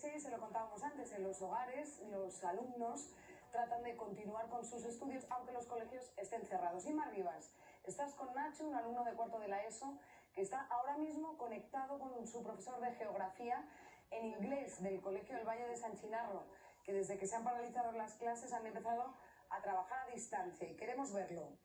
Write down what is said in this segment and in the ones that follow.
se lo contábamos antes, en los hogares los alumnos tratan de continuar con sus estudios aunque los colegios estén cerrados. Y más Rivas, estás con Nacho, un alumno de cuarto de la ESO, que está ahora mismo conectado con su profesor de geografía en inglés del Colegio del Valle de San Chinarro, que desde que se han paralizado las clases han empezado a trabajar a distancia y queremos verlo.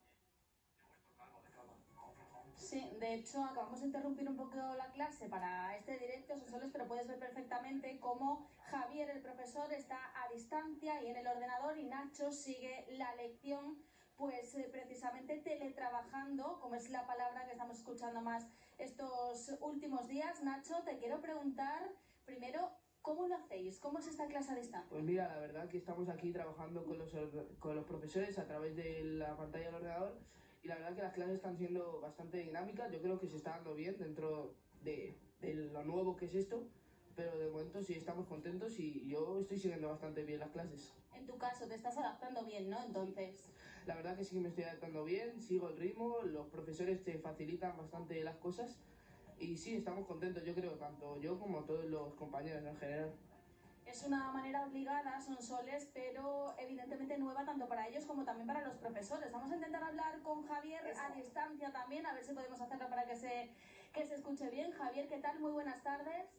Sí, de hecho acabamos de interrumpir un poco la clase para este directo, Sonsoles, pero puedes ver perfectamente cómo Javier, el profesor, está a distancia y en el ordenador y Nacho sigue la lección pues eh, precisamente teletrabajando, como es la palabra que estamos escuchando más estos últimos días. Nacho, te quiero preguntar primero, ¿cómo lo hacéis? ¿Cómo es esta clase a distancia? Pues mira, la verdad que estamos aquí trabajando con los, con los profesores a través de la pantalla del ordenador y la verdad que las clases están siendo bastante dinámicas. Yo creo que se está dando bien dentro de, de lo nuevo que es esto pero de momento sí estamos contentos y yo estoy siguiendo bastante bien las clases. En tu caso, te estás adaptando bien, ¿no? Entonces. La verdad que sí que me estoy adaptando bien, sigo el ritmo, los profesores te facilitan bastante las cosas y sí, estamos contentos, yo creo, tanto yo como todos los compañeros en general. Es una manera obligada, son soles, pero evidentemente nueva tanto para ellos como también para los profesores. Vamos a intentar hablar con Javier a distancia también, a ver si podemos hacerlo para que se, que se escuche bien. Javier, ¿qué tal? Muy buenas tardes.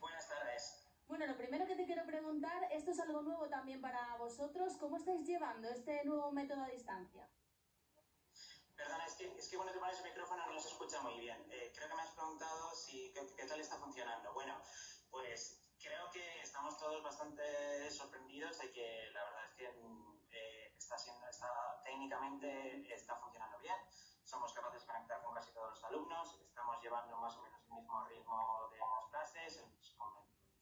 Buenas tardes. Bueno, lo primero que te quiero preguntar, esto es algo nuevo también para vosotros, ¿cómo estáis llevando este nuevo método a distancia? Perdona, es que, es que cuando te pones el micrófono no se escucha muy bien. Eh, creo que me has preguntado si qué, tal está funcionando. Bueno, pues estamos todos bastante sorprendidos de que la verdad es que eh, está siendo, está, técnicamente está funcionando bien somos capaces de conectar con casi todos los alumnos, estamos llevando más o menos el mismo ritmo de las clases,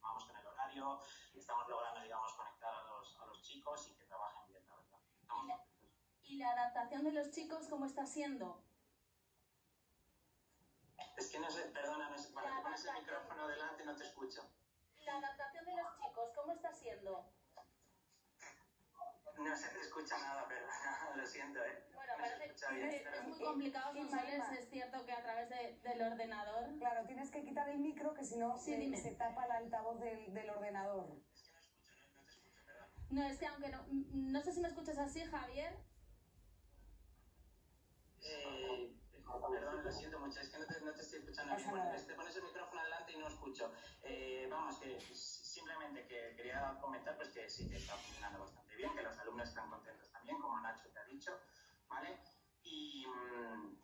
vamos con el horario, estamos logrando, digamos, conectar a los, a los chicos y que trabajen bien, la verdad. ¿Y la, ¿Y la adaptación de los chicos cómo está siendo? Es que no sé, perdona, no sé, cuando te pones el micrófono delante no te escucho. La adaptación de los chicos, ¿cómo está siendo? No se te escucha nada, pero lo siento, ¿eh? Bueno, parece que es, muy complicado, González, es cierto que a través de, del ordenador... Claro, tienes que quitar el micro, que si no se, se tapa el altavoz del, del ordenador. Es que no escucho, no, te escucho, perdón. No, es que aunque no... No sé si me escuchas así, Javier. Eh, perdón, lo siento mucho, es que no te, no te estoy escuchando bien. Bueno, te pones el micrófono adelante y no escucho. Eh, vamos, que simplemente que quería comentar pues que sí que está funcionando bastante bien, que los alumnos están contentos también, como Nacho te ha dicho, ¿vale? Y, mm,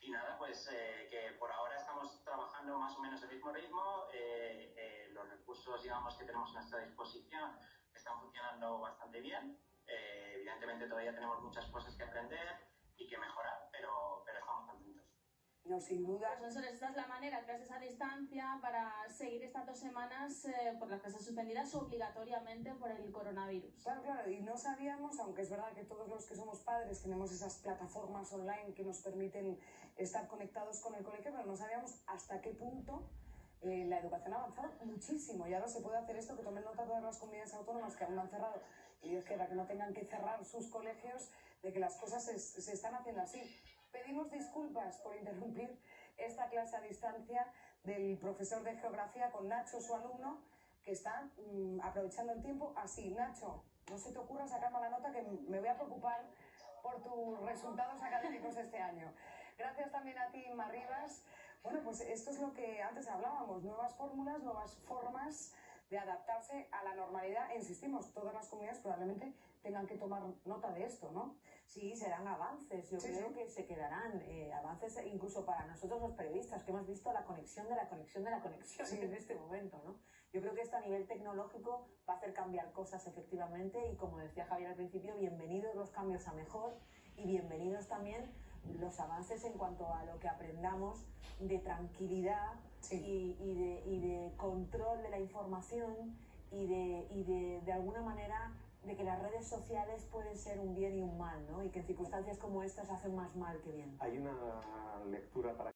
y nada, pues eh, que por ahora estamos trabajando más o menos el mismo ritmo, eh, eh, los recursos, digamos, que tenemos a nuestra disposición están funcionando bastante bien, evidentemente todavía tenemos muchas cosas que aprender y que mejorar, pero, pero estamos. No, sin duda. Pues esta es la manera, clases a distancia, para seguir estas dos semanas eh, por las clases suspendidas obligatoriamente por el coronavirus. Claro, claro, y no sabíamos, aunque es verdad que todos los que somos padres tenemos esas plataformas online que nos permiten estar conectados con el colegio, pero no sabíamos hasta qué punto eh, la educación ha avanzado muchísimo y ahora se puede hacer esto que tomen nota todas las comunidades autónomas que aún no han cerrado y Dios quiera que no tengan que cerrar sus colegios de que las cosas se, se están haciendo así. Pedimos disculpas por interrumpir esta clase a distancia del profesor de geografía con Nacho, su alumno, que está mm, aprovechando el tiempo así. Nacho, no se te ocurra sacarme la nota que me voy a preocupar por tus resultados académicos este año. Gracias también a ti, Marribas. Bueno, pues esto es lo que antes hablábamos, nuevas fórmulas, nuevas formas de adaptarse a la normalidad. Insistimos, todas las comunidades probablemente tengan que tomar nota de esto, ¿no? Sí, serán avances. Yo creo que se quedarán eh, avances incluso para nosotros los periodistas, que hemos visto la conexión de la conexión de la conexión en este momento, ¿no? Yo creo que esto a nivel tecnológico va a hacer cambiar cosas efectivamente y como decía Javier al principio, bienvenidos los cambios a mejor y bienvenidos también los avances en cuanto a lo que aprendamos de tranquilidad y, de, y, de, control de la información y de, y de, de alguna manera de que las redes sociales pueden ser un bien y un mal, ¿no? Y que en circunstancias como estas hacen más mal que bien. Hay una lectura para